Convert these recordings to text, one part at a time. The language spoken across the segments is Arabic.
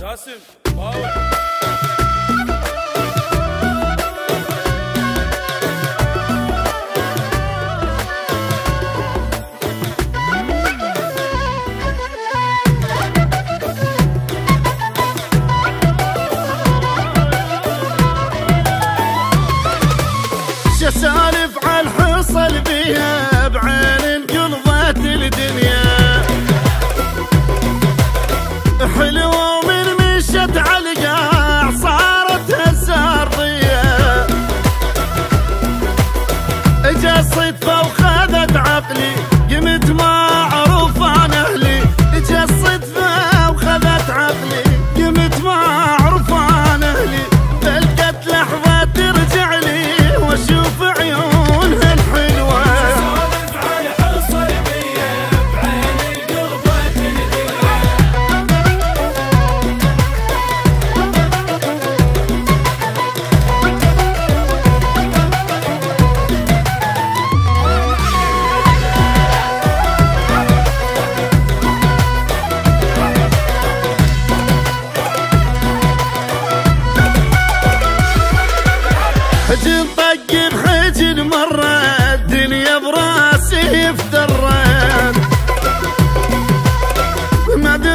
جاسم سالف عن بيها. It's ochrony.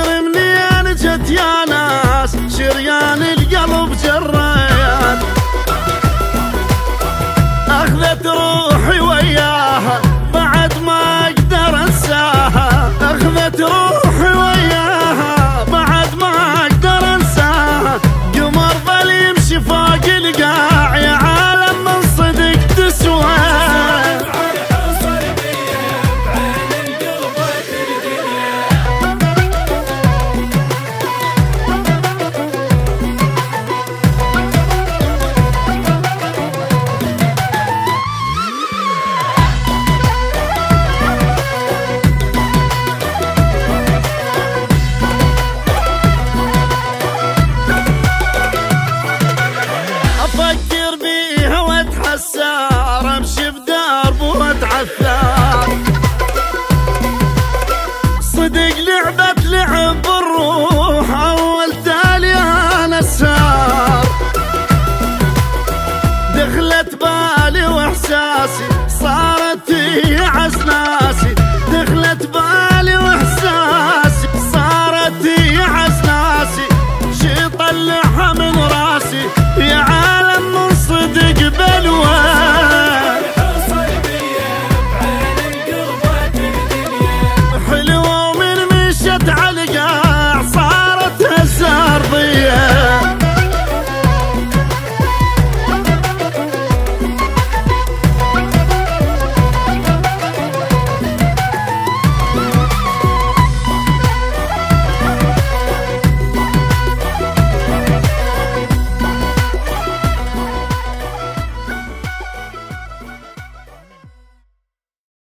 ادري منين جت يا ناس شريان القلب جريت أخذت روحي وياها بعد ما أقدر أنساها. أخذت روحي صدق لعبة لعب الروح.